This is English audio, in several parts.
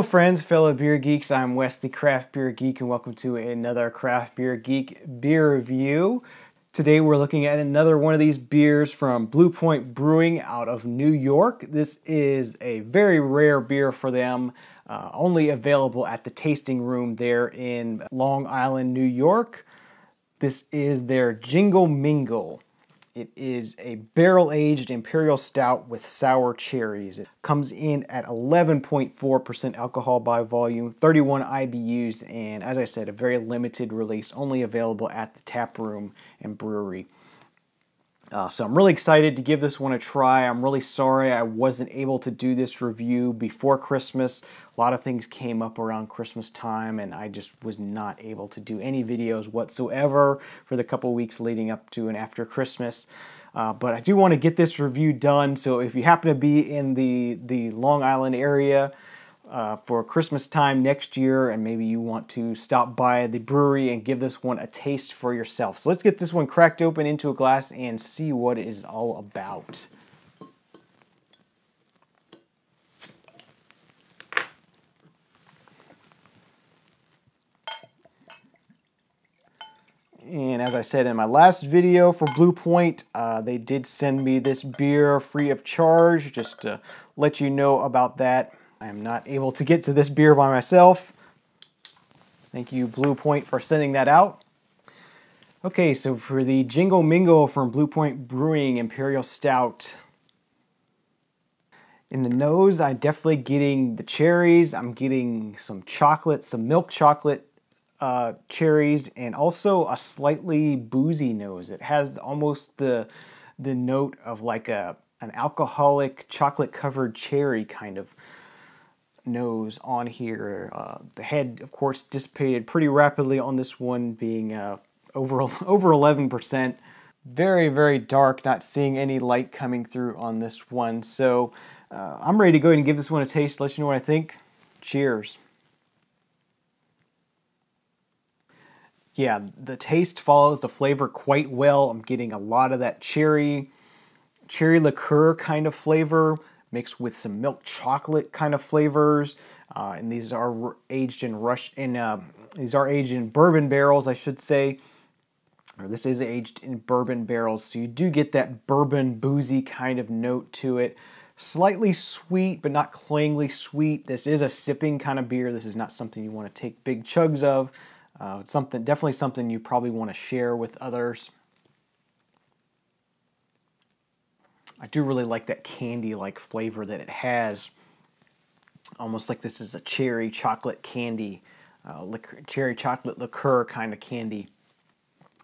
Hello, friends, fellow beer geeks. I'm Wes, the Craft Beer Geek, and welcome to another Craft Beer Geek beer review. Today, we're looking at another one of these beers from Blue Point Brewing out of New York. This is a very rare beer for them, uh, only available at the tasting room there in Long Island, New York. This is their Jingle Mingle. It is a barrel aged imperial stout with sour cherries. It comes in at 11.4% alcohol by volume, 31 IBUs, and as I said, a very limited release, only available at the tap room and brewery. Uh, so I'm really excited to give this one a try. I'm really sorry I wasn't able to do this review before Christmas. A lot of things came up around Christmas time and I just was not able to do any videos whatsoever for the couple weeks leading up to and after Christmas. Uh, but I do want to get this review done. So if you happen to be in the, the Long Island area, uh, for Christmas time next year, and maybe you want to stop by the brewery and give this one a taste for yourself. So let's get this one cracked open into a glass and see what it is all about. And as I said in my last video for Blue Point, uh, they did send me this beer free of charge, just to let you know about that. I am not able to get to this beer by myself. Thank you, Blue Point, for sending that out. Okay, so for the Jingle Mingle from Blue Point Brewing Imperial Stout. In the nose, I'm definitely getting the cherries. I'm getting some chocolate, some milk chocolate uh, cherries, and also a slightly boozy nose. It has almost the the note of like a an alcoholic chocolate covered cherry kind of nose on here. Uh, the head, of course, dissipated pretty rapidly on this one, being uh, over over 11%. Very, very dark, not seeing any light coming through on this one. So uh, I'm ready to go ahead and give this one a taste, let you know what I think. Cheers. Yeah, the taste follows the flavor quite well. I'm getting a lot of that cherry, cherry liqueur kind of flavor mixed with some milk chocolate kind of flavors. Uh, and these are aged in rush in uh, these are aged in bourbon barrels, I should say. Or this is aged in bourbon barrels, so you do get that bourbon boozy kind of note to it. Slightly sweet, but not clayingly sweet. This is a sipping kind of beer. This is not something you want to take big chugs of. Uh, something definitely something you probably want to share with others. I do really like that candy-like flavor that it has. Almost like this is a cherry chocolate candy, uh, cherry chocolate liqueur kind of candy.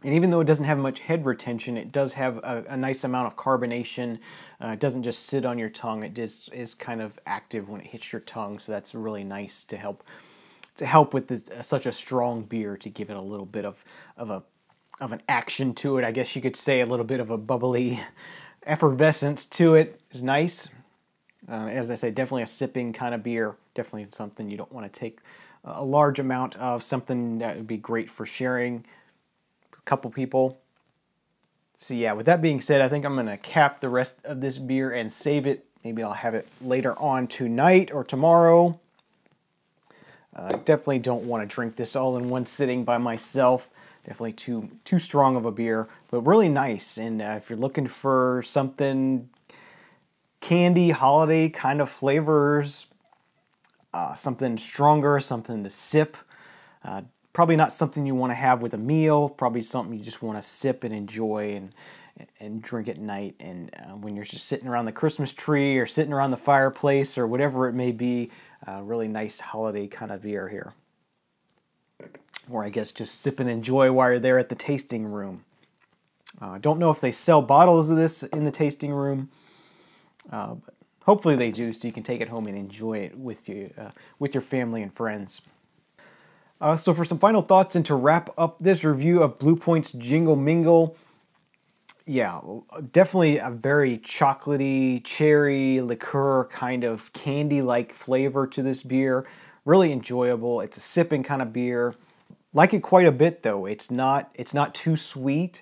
And even though it doesn't have much head retention, it does have a, a nice amount of carbonation. Uh, it doesn't just sit on your tongue. It is, is kind of active when it hits your tongue, so that's really nice to help to help with this, uh, such a strong beer to give it a little bit of, of a of an action to it. I guess you could say a little bit of a bubbly effervescence to it is nice. Uh, as I say, definitely a sipping kind of beer. Definitely something you don't want to take a large amount of. Something that would be great for sharing a couple people. So yeah, with that being said, I think I'm going to cap the rest of this beer and save it. Maybe I'll have it later on tonight or tomorrow. I uh, definitely don't want to drink this all in one sitting by myself. Definitely too too strong of a beer, but really nice. And uh, if you're looking for something candy, holiday kind of flavors, uh, something stronger, something to sip. Uh, probably not something you want to have with a meal. Probably something you just want to sip and enjoy and and drink at night. And uh, when you're just sitting around the Christmas tree or sitting around the fireplace or whatever it may be, uh, really nice holiday kind of beer here or I guess just sip and enjoy while you're there at the tasting room. I uh, don't know if they sell bottles of this in the tasting room, uh, but hopefully they do, so you can take it home and enjoy it with you, uh, with your family and friends. Uh, so for some final thoughts and to wrap up this review of Blue Point's Jingle Mingle, yeah, definitely a very chocolatey, cherry, liqueur kind of candy-like flavor to this beer. Really enjoyable. It's a sipping kind of beer. Like it quite a bit though. It's not it's not too sweet.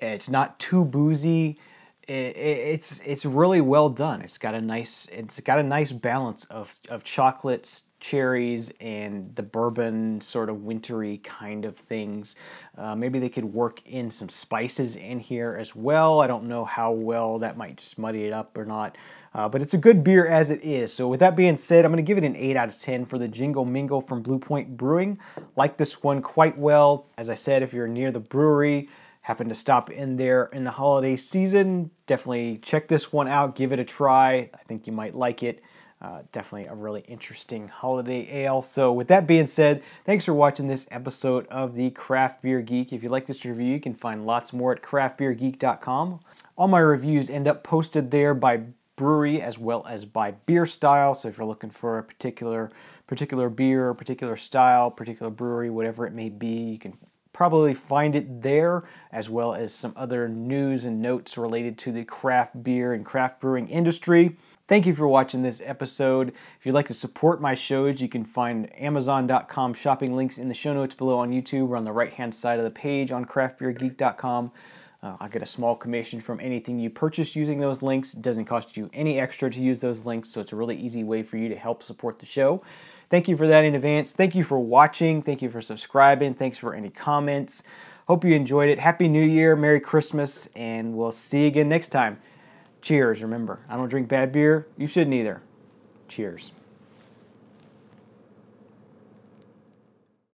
It's not too boozy. It, it, it's it's really well done. It's got a nice it's got a nice balance of of chocolates, cherries and the bourbon sort of wintry kind of things. Uh, maybe they could work in some spices in here as well. I don't know how well that might just muddy it up or not. Uh, but it's a good beer as it is. So with that being said, I'm going to give it an 8 out of 10 for the Jingle Mingle from Blue Point Brewing. Like this one quite well. As I said, if you're near the brewery, happen to stop in there in the holiday season, definitely check this one out. Give it a try. I think you might like it. Uh, definitely a really interesting holiday ale. So, with that being said, thanks for watching this episode of the Craft Beer Geek. If you like this review, you can find lots more at craftbeergeek.com. All my reviews end up posted there by brewery as well as by beer style. So, if you're looking for a particular particular beer, particular style, particular brewery, whatever it may be, you can probably find it there, as well as some other news and notes related to the craft beer and craft brewing industry. Thank you for watching this episode. If you'd like to support my shows, you can find Amazon.com shopping links in the show notes below on YouTube or on the right hand side of the page on craftbeergeek.com. Uh, I get a small commission from anything you purchase using those links. It doesn't cost you any extra to use those links, so it's a really easy way for you to help support the show. Thank you for that in advance. Thank you for watching. Thank you for subscribing. Thanks for any comments. Hope you enjoyed it. Happy New Year, Merry Christmas, and we'll see you again next time. Cheers. Remember, I don't drink bad beer. You shouldn't either. Cheers.